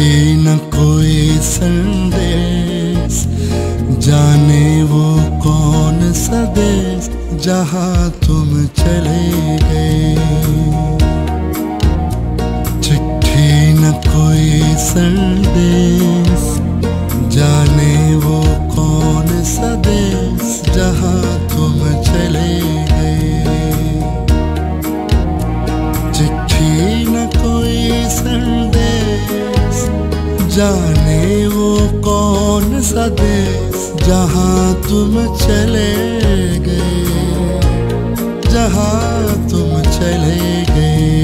है न कोई संदेश। जाने वो कौन सदेश जहा तुम चले गए। चिट्ठी न कोई संदेश। जाने वो कौन सा देश जहाँ तुम चले गए? जहाँ तुम चले गए।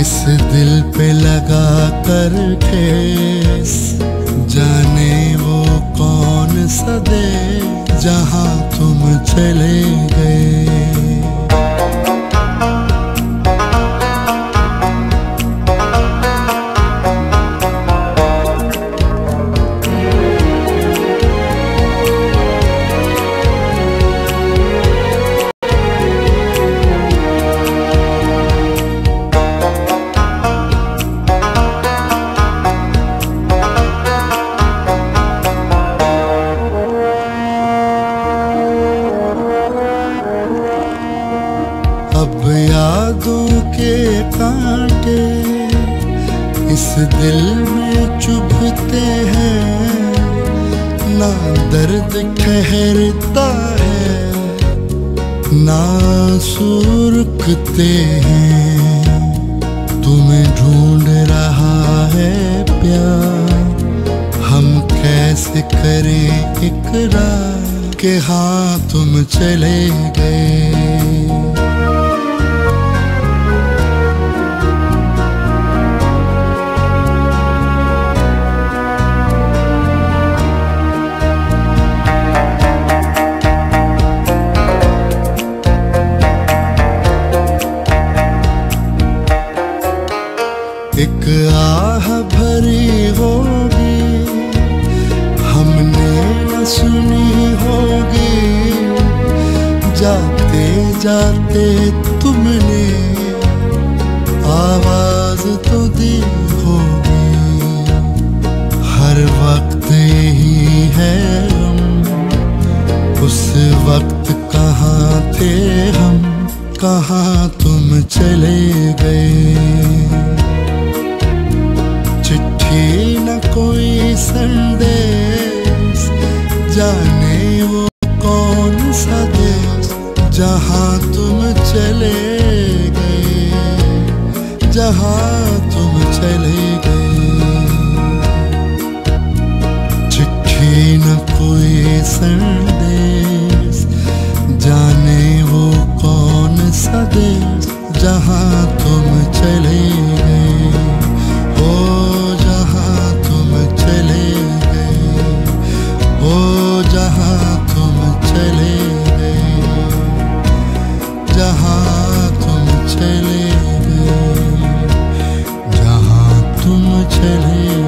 इस दिल पे लगा कर ठेस, जाने वो कौन सा देश जहाँ तुम चले गए? इस दिल में चुभते हैं, ना दर्द ठहरता है, ना सुरखते हैं। तुम्हें ढूंढ रहा है प्यार, हम कैसे करें इकरार के हाँ तुम चले गए। जाते तुमने, आवाज़ तो दी होगी हर वक्त यही है हम, उस वक्त कहाँ थे हम, कहाँ तुम चले गए। चिट्ठी न कोई संदेश, जाने जहाँ तुम चले गए जहाँ तुम चले गए। चिट्ठी न कोई संदेश चले